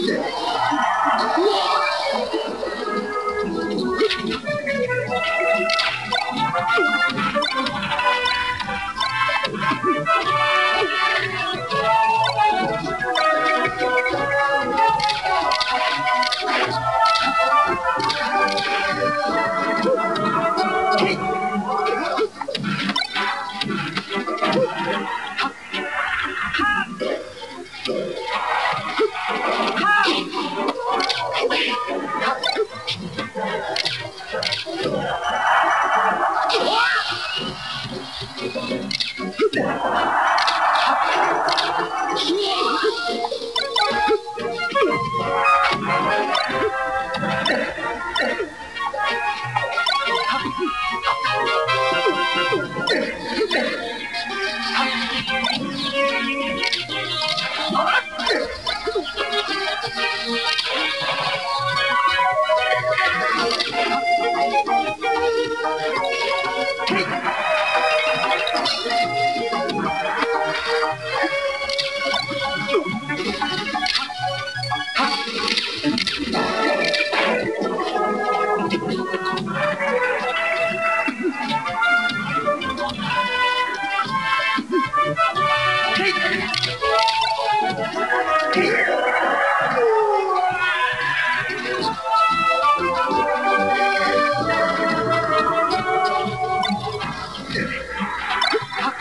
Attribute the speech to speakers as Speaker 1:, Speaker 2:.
Speaker 1: There!
Speaker 2: Yeah. Take